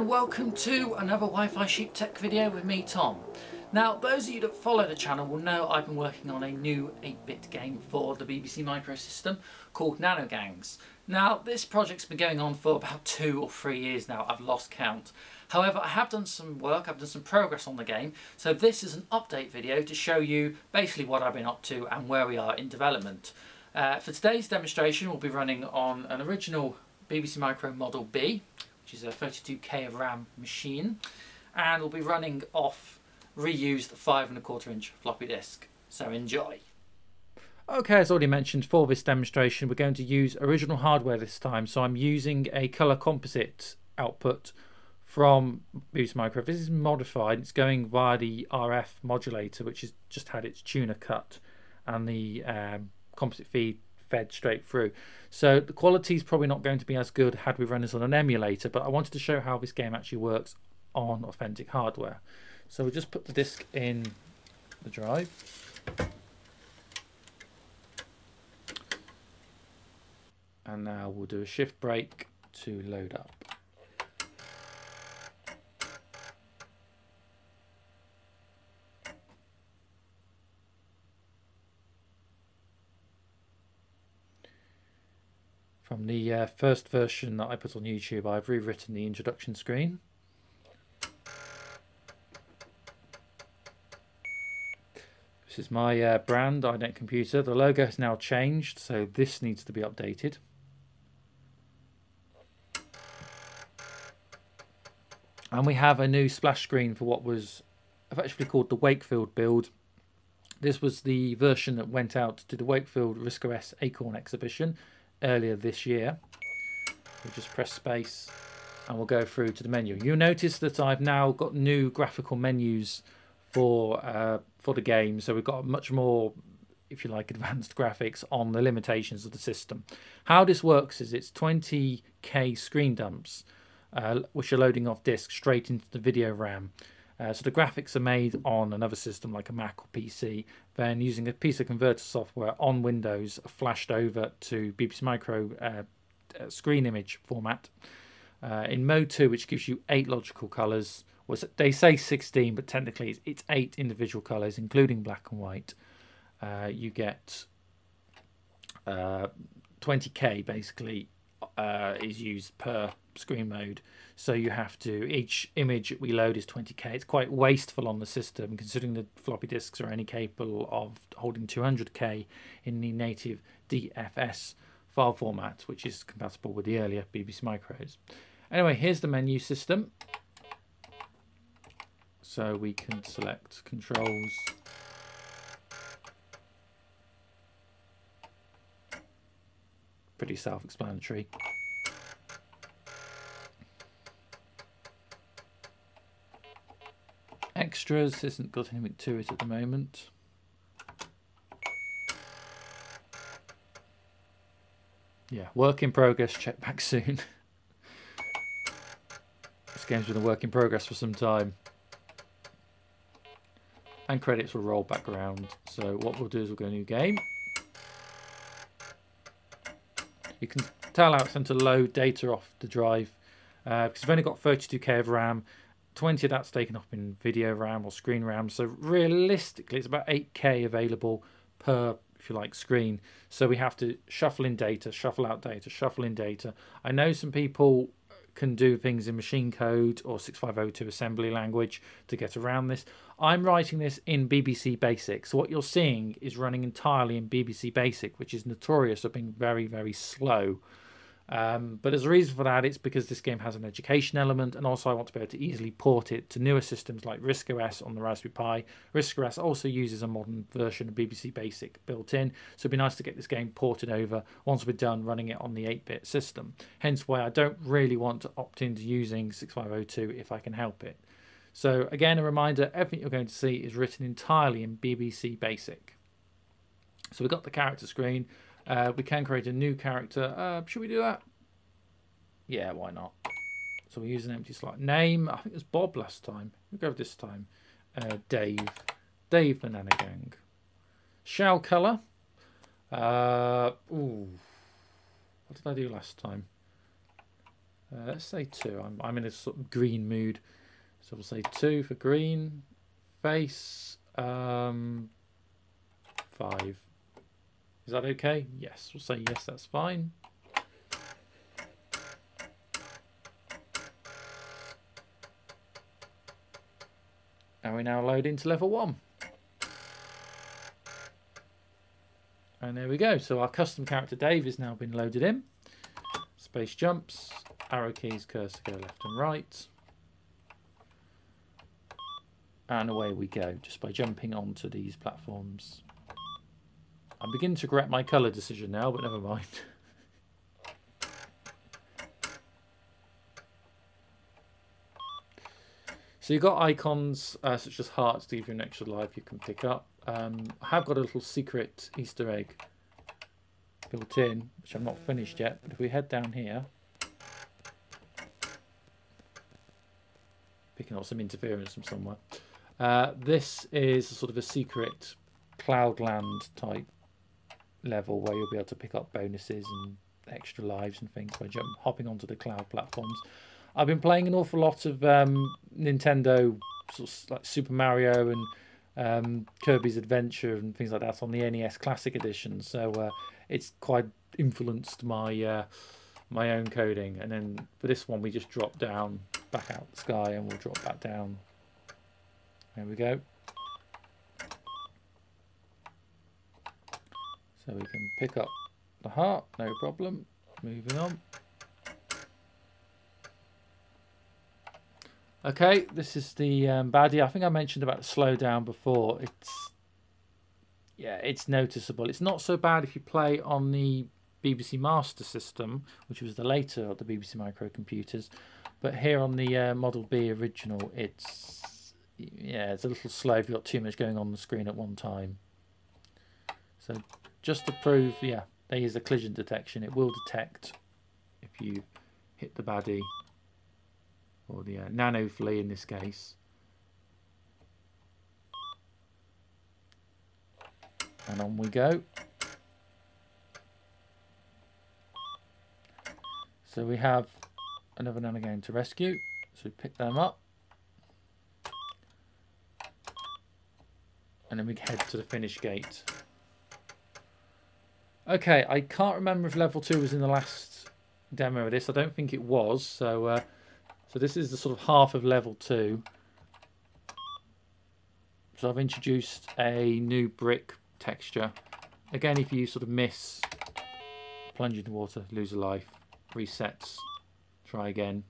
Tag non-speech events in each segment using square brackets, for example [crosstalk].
and welcome to another Wi-Fi Sheep Tech video with me Tom. Now those of you that follow the channel will know I've been working on a new 8-bit game for the BBC Micro system called Nanogangs. Now this project's been going on for about two or three years now, I've lost count. However I have done some work, I've done some progress on the game so this is an update video to show you basically what I've been up to and where we are in development. Uh, for today's demonstration we'll be running on an original BBC Micro Model B which is a 32k of RAM machine and we'll be running off reused 5 and a quarter inch floppy disk. So enjoy. Okay, as already mentioned, for this demonstration we're going to use original hardware this time. So I'm using a colour composite output from BBC Micro. This is modified. It's going via the RF modulator, which has just had its tuner cut, and the um, composite feed fed straight through. So the quality is probably not going to be as good had we run this on an emulator, but I wanted to show how this game actually works on authentic hardware. So we'll just put the disk in the drive. And now we'll do a shift break to load up. From the uh, first version that I put on YouTube, I've rewritten the introduction screen. This is my uh, brand, Ident Computer. The logo has now changed, so this needs to be updated. And we have a new splash screen for what was effectively called the Wakefield build. This was the version that went out to the Wakefield RISC-OS Acorn exhibition earlier this year. We'll just press space and we'll go through to the menu. You'll notice that I've now got new graphical menus for uh, for the game, so we've got much more, if you like, [laughs] advanced graphics on the limitations of the system. How this works is it's 20k screen dumps, uh, which are loading off disk straight into the video RAM. Uh, so the graphics are made on another system like a Mac or PC, then using a piece of converter software on Windows, flashed over to BBC Micro uh, uh, screen image format. Uh, in mode 2, which gives you 8 logical colours, was they say 16, but technically it's, it's 8 individual colours, including black and white. Uh, you get 20k uh, is used per screen mode. So you have to, each image we load is 20k. It's quite wasteful on the system considering the floppy disks are only capable of holding 200k in the native DFS file format, which is compatible with the earlier BBC Micros. Anyway, here's the menu system. So we can select controls. Pretty self-explanatory. extras isn't got anything to it at the moment. Yeah, work in progress, check back [laughs] soon. this game's been a work in progress for some time. And credits will roll back around. So what we'll do is we'll go new game. You can tell how it's going to load data off the drive uh, because we've only got 32k of RAM 20 of that's taken up in video RAM or screen RAM. So realistically, it's about 8K available per, if you like, screen. So we have to shuffle in data, shuffle out data, shuffle in data. I know some people can do things in machine code or 6502 assembly language to get around this. I'm writing this in BBC Basic. So what you're seeing is running entirely in BBC Basic, which is notorious for being very, very slow. Um, but as a reason for that, it's because this game has an education element, and also I want to be able to easily port it to newer systems like RISC-OS on the Raspberry Pi. RISC-OS also uses a modern version of BBC Basic built in, so it'd be nice to get this game ported over once we're done running it on the 8-bit system. Hence why I don't really want to opt into using 6502 if I can help it. So again, a reminder, everything you're going to see is written entirely in BBC Basic. So we've got the character screen. Uh, we can create a new character. Uh, should we do that? Yeah, why not? So we use an empty slot. Name, I think it was Bob last time. We'll go this time. Uh, Dave. Dave Banana Gang. Shell colour. Uh, ooh. What did I do last time? Uh, let's say two. I'm, I'm in a sort of green mood. So we'll say two for green. Face, um, five. Is that okay? Yes, we'll say yes, that's fine. And we now load into level one. And there we go. So our custom character Dave has now been loaded in. Space jumps, arrow keys, cursor go left and right. And away we go, just by jumping onto these platforms. I'm beginning to regret my colour decision now, but never mind. [laughs] So you've got icons uh, such as hearts to give you an extra life you can pick up. Um, I have got a little secret Easter egg built in, which I'm not finished yet. But if we head down here, picking up some interference from somewhere. Uh, this is sort of a secret Cloudland type level where you'll be able to pick up bonuses and extra lives and things by jump, hopping onto the cloud platforms. I've been playing an awful lot of um, Nintendo, sort of like Super Mario and um, Kirby's Adventure and things like that on the NES Classic Edition. So uh, it's quite influenced my uh, my own coding. And then for this one, we just drop down back out the sky and we'll drop back down. There we go. So we can pick up the heart, no problem. Moving on. Okay, this is the um, baddie. I think I mentioned about the slowdown before. It's yeah, it's noticeable. It's not so bad if you play on the BBC Master System, which was the later of the BBC microcomputers, but here on the uh, Model B original, it's yeah, it's a little slow if you've got too much going on the screen at one time. So just to prove, yeah, they use a collision detection. It will detect if you hit the baddie or the uh, nano flea in this case. And on we go. So we have another Nanogang to rescue. So we pick them up. And then we head to the finish gate. Okay, I can't remember if level 2 was in the last demo of this. I don't think it was. So uh, so this is the sort of half of level 2. So I've introduced a new brick texture. Again, if you sort of miss, plunge into water, lose a life, resets, try again.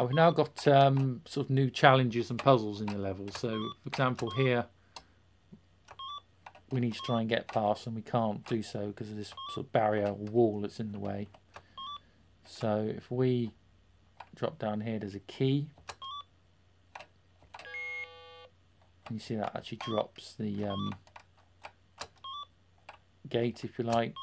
I've now got um, sort of new challenges and puzzles in the level. So, for example, here we need to try and get past and we can't do so because of this sort of barrier wall that's in the way. So if we drop down here, there's a key. And you see that actually drops the um, gate, if you like.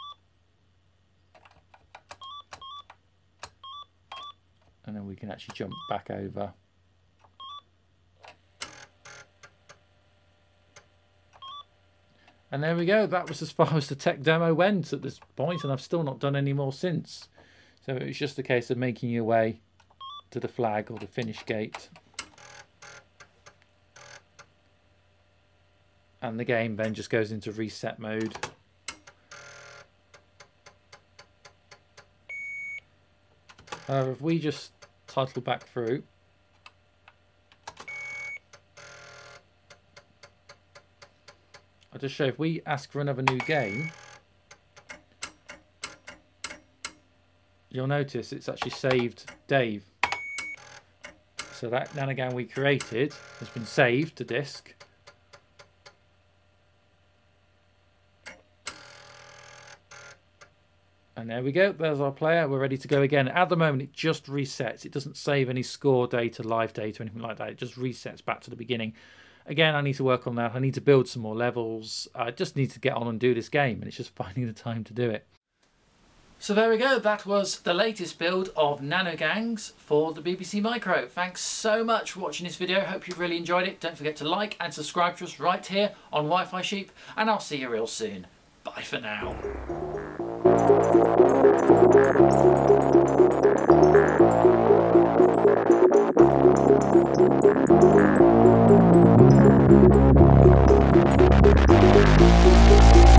And then we can actually jump back over. And there we go. That was as far [laughs] as the tech demo went at this point, and I've still not done any more since. So it was just a case of making your way to the flag or the finish gate. And the game then just goes into reset mode. However, if we just title back through, I'll just show if we ask for another new game, you'll notice it's actually saved Dave. So that nanogang we created has been saved to disk. And there we go, there's our player, we're ready to go again. At the moment it just resets, it doesn't save any score data, live data, anything like that, it just resets back to the beginning. Again, I need to work on that. I need to build some more levels. I just need to get on and do this game, and it's just [laughs] finding the time to do it. So there we go, that was the latest build of NanoGangs for the BBC Micro. Thanks so much for watching this video, hope you've really enjoyed it. Don't forget to like and subscribe to us right here on Wi-Fi Sheep, and I'll see you real soon. Bye for now. Thank